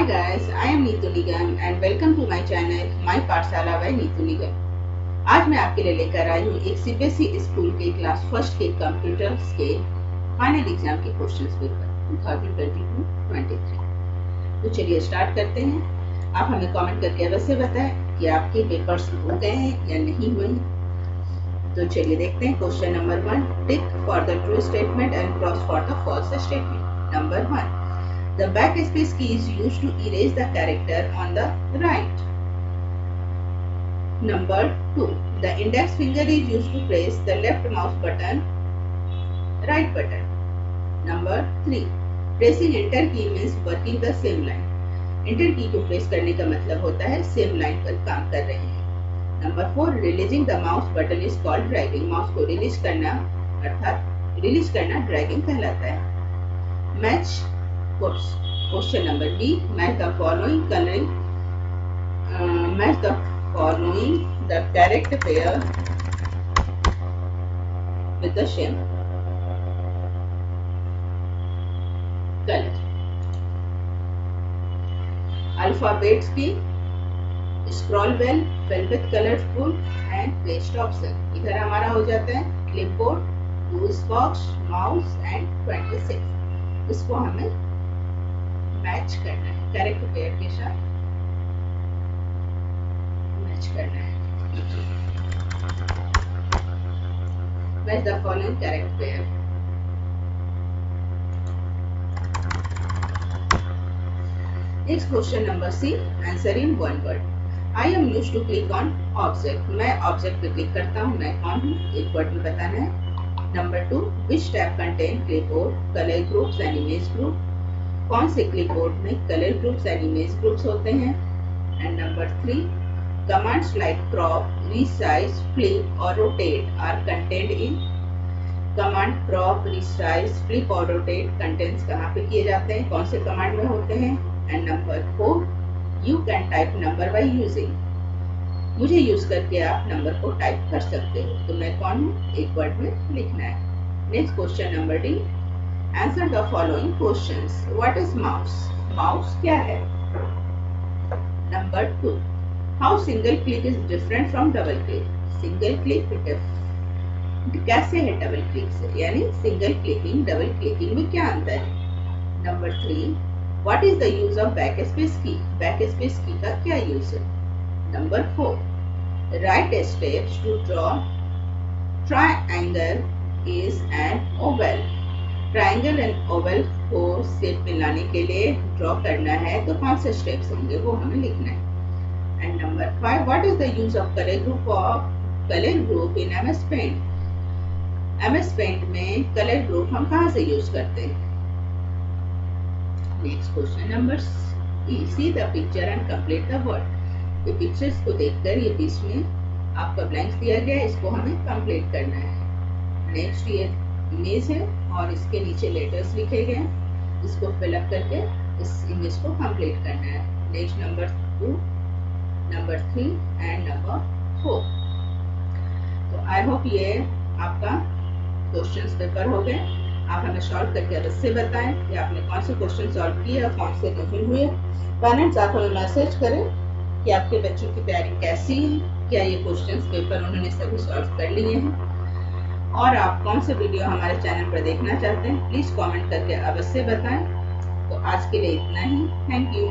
Hi guys, I am Neetu Nigam and welcome to my channel My पाठशाला by Neetu Nigam. आज मैं आपके लिए लेकर आई हूँ एक सीबीएसई स्कूल के क्लास फ़र्स्ट के कंप्यूटर्स के फाइनल एग्ज़ाम के क्वेश्चंस पेपर 2022-23 तो चलिए स्टार्ट करते हैं। आप हमें कमेंट करके अवश्य बताएँ कि आपके पेपर्स हो गए हैं या नहीं हुए तो चलिए देखते हैं question number one tick for the true statement and cross for the false statement number one The backspace key is used to erase the character on the right. Number 2. The index finger is used to press the left mouse button, right button. Number 3. Pressing enter key means working the same line. Enter key को press करने का मतलब होता है same line पर काम कर रहे हैं number four releasing the mouse button is called dragging mouse को रिलीज़ करना अर्थात रिलीज़ करना ड्रैगिंग कहलाता है match Question number B. Match the following coloring. Uh, match the following the correct pair with the same color. Alphabets की scroll bell velvet colourful and paste option इधर हमारा हो जाता है clipboard tools box mouse and 26 इसको हमें match करना है। करेक्ट पेयर के साथ मैच करना है। Match the following correct pair next question number C answer in one word I am use to click on object मैं ऑब्जेक्ट पे क्लिक करता हूँ, मैं कौन हूँ? एक वर्ड में बताना है। Number two which tab contain clipboard colour groups and image group कौन से क्लिपबोर्ड में colour groups and image groups होते हैं? And number three commands like crop resize flip और rotate are content in command crop resize flip और rotate contents कहाँ पे किए जाते हैं? कौन से कमांड में होते हैं? And number four you can type number by using मुझे यूज़ करके आप नंबर को टाइप कर सकते हो। तो मैं कौन हूँ? एक वर्ड में लिखना है। Next question number D answer the following question what is mouse mouse क्या है? Number two how single click is different from double click single click कैसे है डबल क्लिक से? यानी सिंगल क्लिकिंग डबल क्लिकिंग में क्या अंतर है? Number three what is the use of backspace key backspace key का क्या यूज़ है? Number four write step to draw triangle is and oval triangle and oval को शेप में लाने के लिए ड्रॉ करना है तो कौन से स्टेप्स होंगे, वो हमें लिखना है। And number five what is the use of colour group of colour group in M S paint M S paint में कलर ग्रुप हम कहाँ से यूज़ करते हैं? Next question number C the picture and complete the word ये pictures को देखकर, ये बीच में आपका ब्लैंक्स दिया गया है, इसको हमें कंप्लीट करना है। नेक्स्ट ये इमेज है और इसके नीचे लेटर्स लिखे गए हैं। इसको फिलअप करके इस इमेज को कंप्लीट करना है। Next number two number three and number four तो आई होप ये आपका क्वेश्चन पेपर हो गए। आप हमें सॉल्व करके अवश्य बताएँ कि आपने कौन से क्वेश्चन सॉल्व किए और कौन से नहीं हुए। पेरेंट्स आप हमें मैसेज करें कि आपके बच्चों की तैयारी कैसी है, क्या ये क्वेश्चंस पेपर उन्होंने सभी सॉल्व कर लिए हैं। और आप कौन से वीडियो हमारे चैनल पर देखना चाहते हैं प्लीज़ कमेंट करके अवश्य बताएँ। तो आज के लिए इतना ही। Thank you